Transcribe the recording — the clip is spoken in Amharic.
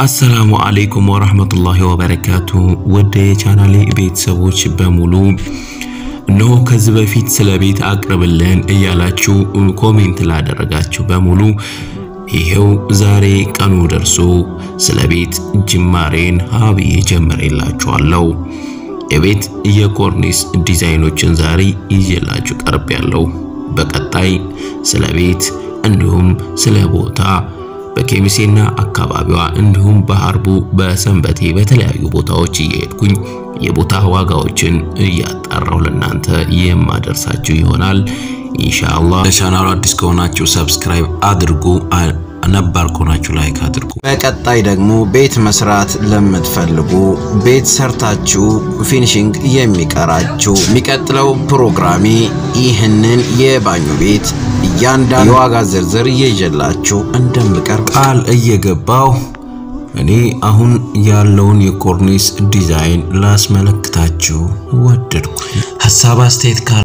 አሰላሙ አለይኩም ወራህመቱላሂ ወበረካቱ ውድ የቻናሌ ቤተሰቦች በሙሉ እነሆ ከዚህ በፊት ስለ ቤት አቅርብልን እያላችሁ comment ላደረጋችሁ በሙሉ ይሄው ዛሬ ቀኑ ደርሶ ስለ ቤት ጅማሬን ሀብዬ ጀምሬላችኋለሁ። የቤት የኮርኒስ ዲዛይኖችን ዛሬ ይዤላችሁ ቀርብ ያለው በቀጣይ ስለ ቤት እንዲሁም ስለ ቦታ በኬሚሴና አካባቢዋ እንዲሁም በሀርቡ በሰንበቴ በተለያዩ ቦታዎች እየሄድኩኝ የቦታ ዋጋዎችን እያጣራው ለናንተ የማደርሳችሁ ይሆናል ኢንሻአላህ። ለቻናሉ አዲስ ከሆናችሁ subscribe አድርጉ፣ ነባር ከሆናችሁ like አድርጉ። በቀጣይ ደግሞ ቤት መስራት ለምትፈልጉ ቤት ሰርታችሁ finishing የሚቀራችሁ የሚቀጥለው ፕሮግራሜ ይህንን የባኞ ቤት እያንዳንዱ የዋጋ ዝርዝር እየይዤላችሁ እንደምቀርብ ቃል እየገባው እኔ አሁን ያለውን የኮርኒስ ዲዛይን ላስመለክታችሁ ወደድኩ። ሀሳብ አስተያየት ካለ